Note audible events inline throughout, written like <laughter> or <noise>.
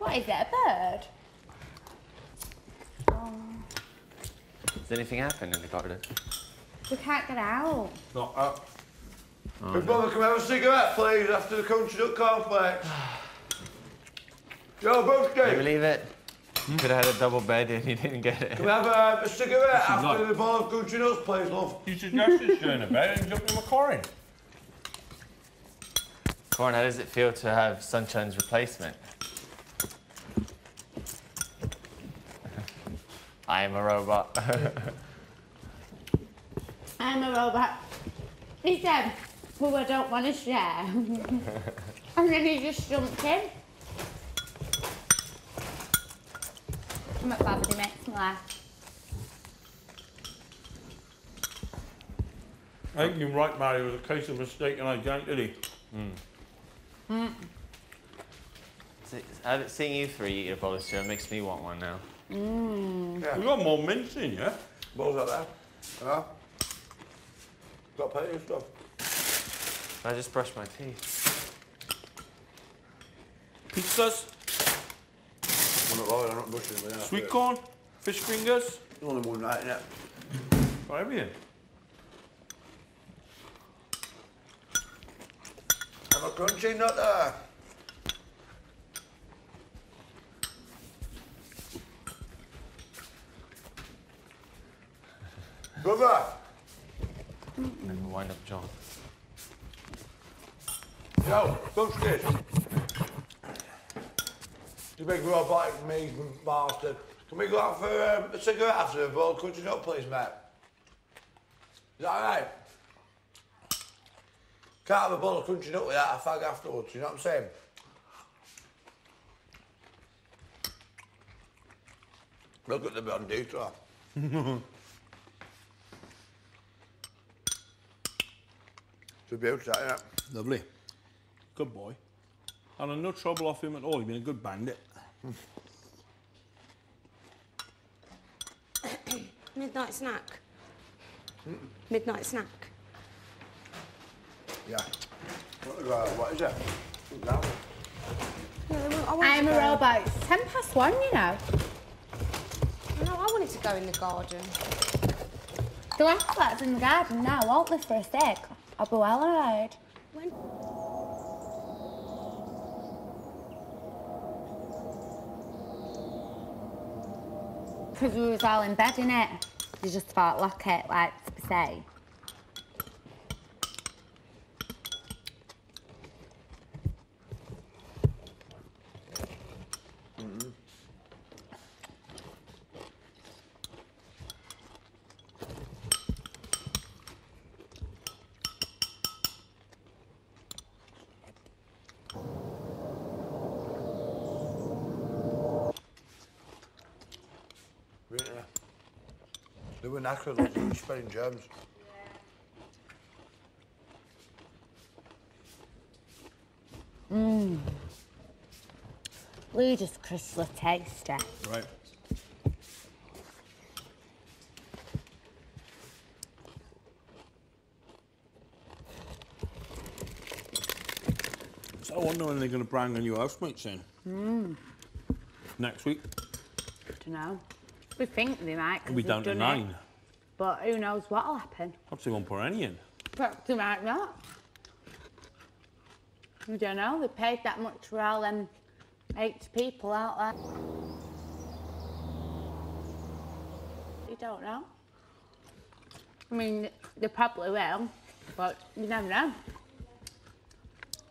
What is it, a bird? Has anything happened in the garden? We can't get out. Not up. Oh, Hey, brother, can we have a cigarette, please, after the crunchy nut cornflakes? <sighs> Yo, Can you believe it? Hmm? You Could have had a double bed and you didn't get it. can we have a, a cigarette you after like? the bowl of crunchy nuts, please, love? You suggested sharing a bed and jumping in my car in. Corin, how does it feel to have Sunshine's replacement? I am a robot. <laughs> I'm a robot. He said, well, I don't want to share. <laughs> and then he just jumped in. I'm at Babby makes me laugh. I think you're right, Mario. It was a case of mistake mistaken identity. See- uh, Seeing you three eat a bowl of cereal makes me want one now. Mm. We've got more mints in, yeah? Bowls out that. Huh? Got plenty of stuff. I just brushed my teeth. Pizzas, I'm not worried, I'm not brushing them. yeah. sweet corn, fish fingers, There's only one night in it. got everything. Have a crunchy nut there. Brother, Never wind up John. yo, Buskis. You big robotic me bastard. Can we go out for um, a cigarette after the bowl of crunchy nut, please, mate? Is that alright? Can't have a bowl of crunchy nut without a fag afterwards, you know what I'm saying? Look at the bandito. <laughs> It's a beauty, that, innit? Lovely. Good boy. And no trouble off him at all. He's been a good bandit. <coughs> Midnight snack. Midnight snack. Yeah. What, uh, what is it? Now. No, I want I'm to a robot. It's ten past one, you know. No, I wanted to go in the garden. The athletes in the garden now, won't they, for a sec? I'll be well alright. When? Because we was all in bed, innit? You just thought, lock it, like to say. They were knackered, like, they were spreading germs. Ludicrously tasty. Right. So I wonder when they're going to bring a new housemates in. Mm. Next week. don't know. We think they might. It'll be they've down to done nine. It, but who knows what'll happen. Perhaps they won't put any in. But they might not. We don't know. They paid that much for all them eight people out there. You don't know. I mean, they probably will, but you never know.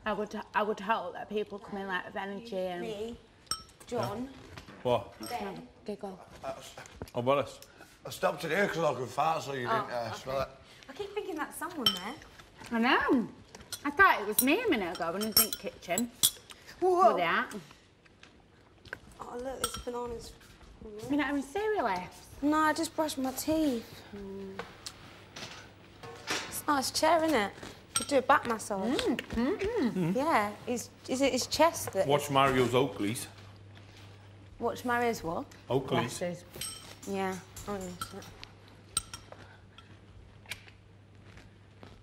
I would, I would hope that people come in like with energy and Me, John, What? Ben. Giggle. Oh, Willis. I stopped it here because I could fart so you didn't uh, smell it. I keep thinking that's someone there. I know. I thought it was me a minute ago when I was in the kitchen. Whoa. With that. Oh, look, there's bananas. You're not having cereal left. No, I just brushed my teeth. It's a nice chair, isn't it? Could do a back massage. Mm. Mm -hmm. Yeah. Is, is it his chest that... Watch Mario's Oakleys. Watch Mario's what? Oakleys. Glasses. Yeah. Oh, yes, yeah.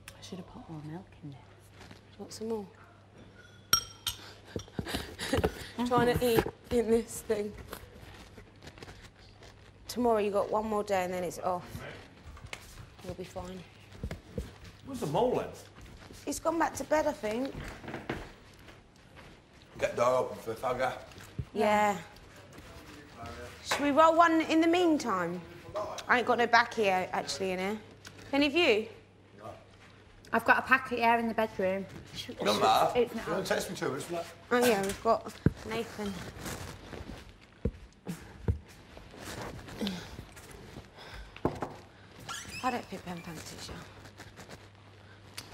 I should have put more milk in there. Want some more? <laughs> trying to eat in this thing. Tomorrow you got one more day and then it's off. You'll be fine. Where's the mole then? He's gone back to bed, I think. Get the door open for the fagger. Yeah. Should we roll one in the meantime? I ain't got no back here, actually, in here. Any of you? I've got a packet here in the bedroom. Doesn't matter. It's You not. want text me to it? Oh, yeah, we've got Nathan. I don't think Ben fancies you.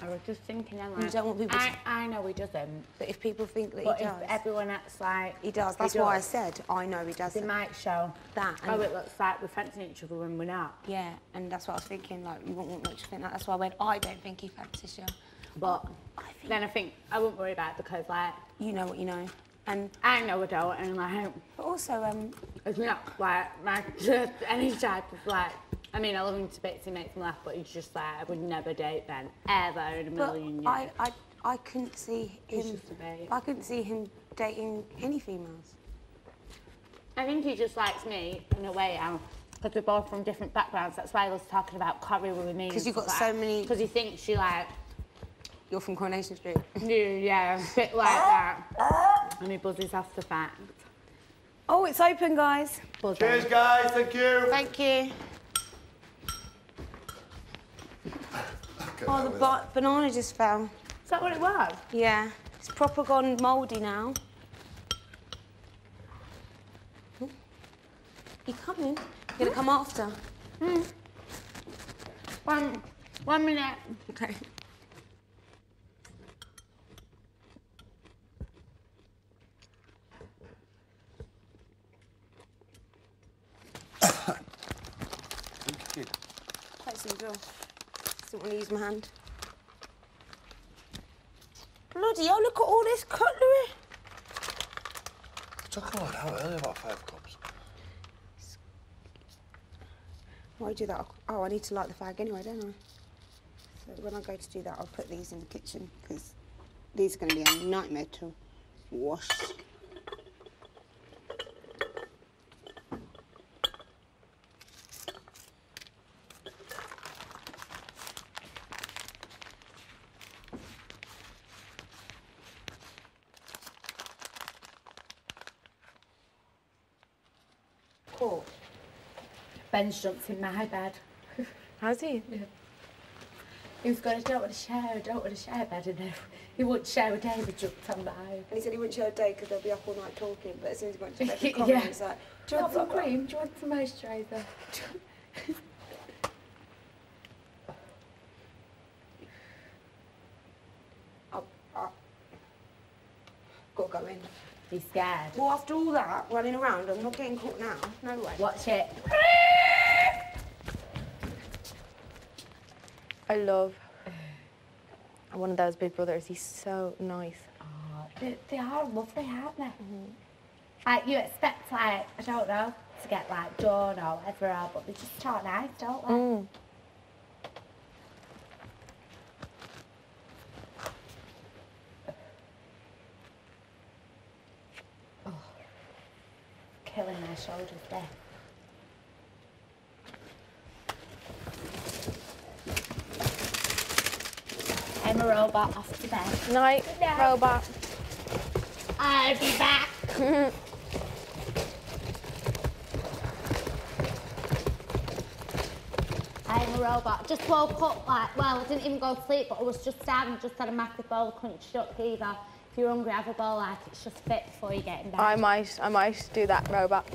I was just thinking, then, You don't want people to- I, I know he doesn't, But if people think that but he if does, everyone acts like he does. he That's why I said I know he doesn't. might show That oh, and- it looks like we're fancying each other when we're not. Yeah, and that's what I was thinking. Like, you wouldn't want much to think that. That's why I went. I don't think he fancies you. But I think then I think I wouldn't worry about it because, like, you know what you know, and I know I don't, and like, but also um, it's not like my <laughs> just any type of like. I mean, I love him to bits, he makes me laugh, but he's just like, I would never date Ben, ever in a but million years. I, I I couldn't see He's him. just a babe. I couldn't see him dating any females. I think he just likes me in a way, because we're both from different backgrounds. That's why I was talking about Corrie with me. Because you've got so many- Because he thinks she like, You're from Coronation Street. <laughs> knew, yeah, a bit like ah, that. Ah. And he buzzes off the fact. Oh, it's open, guys. Buzzing. Cheers, guys. Thank you. Thank you. Oh, the ba- banana just fell. Is that what it was? Yeah, it's proper gone mouldy now. You coming? You gonna come after? Hmm. One, one minute. Okay. Close the door. Don't want to use my hand. Bloody hell, look at all this cutlery. I Took all out earlier, about five cups. Why do that? Oh, I need to light the fag anyway, don't I? So when I go to do that, I'll put these in the kitchen because these are going to be a nightmare to wash. Cool. Ben's jumped in my bed. Has he? <laughs> He was going, I don't want to share, I don't want to share a bed. And then <laughs> he wouldn't share a day, but jumped on mine. And he said he wouldn't share a day because they'll be up all night talking. But as soon as he went to bed, <laughs> the Yeah. comment was like, Do you want some cream? Do you want some moisturiser? I'll, I'll got to go in. He's scared. Well, after all that running around, I'm not getting caught now. No way. Watch it. I love one of those big brothers. He's so nice. Oh, they, they are lovely, aren't they? Like, you expect, like, I don't know, to get, like, done or whatever, but they just talk nice, don't they? Mm. Shoulders there. I'm a robot off to bed. Night, Night. robot. I'll be back. I'm a robot. Just woke up like, well, I didn't even go to sleep, but I was just starving, just had a massive bowl crunched up either if you're ungrabbable, like it's just fit before you get in. I might, I might do that robot.